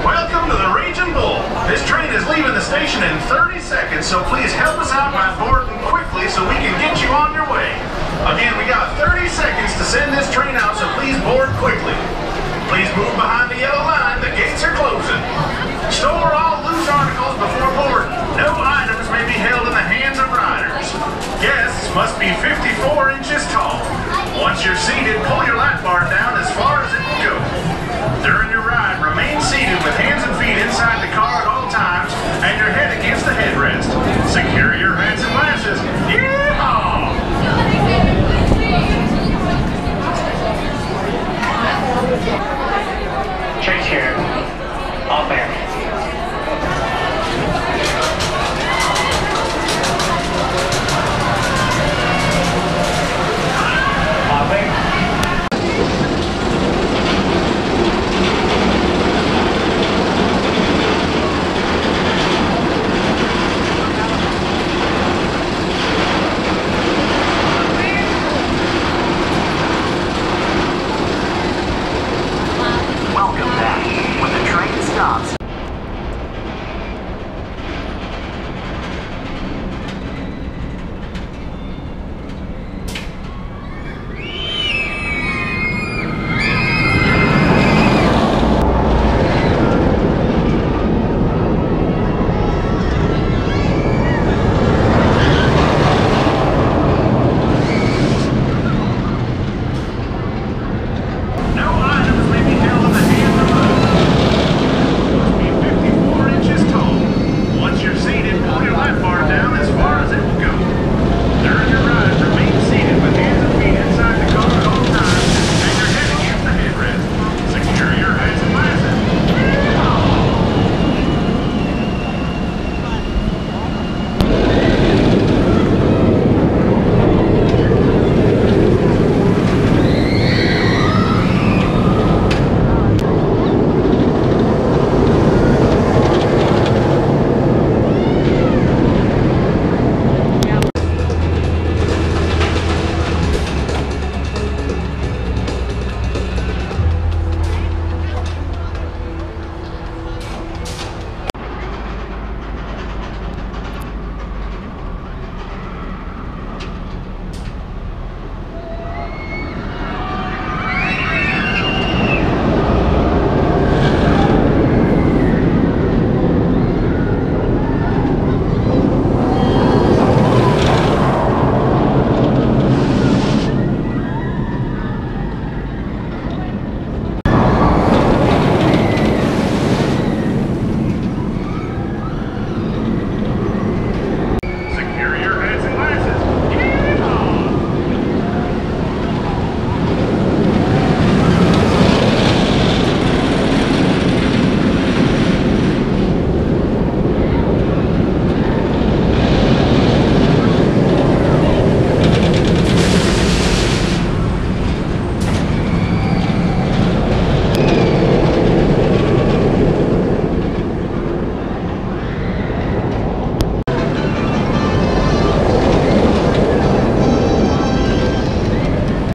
Welcome to the Raging Bull. This train is leaving the station in 30 seconds, so please help us out by boarding quickly so we can get you on your way. Again, we got 30 seconds to send this train out, so please board quickly. Please move behind the yellow line. The gates are closing. Store all loose articles before boarding. No items may be held in the hands of riders. Guests must be 50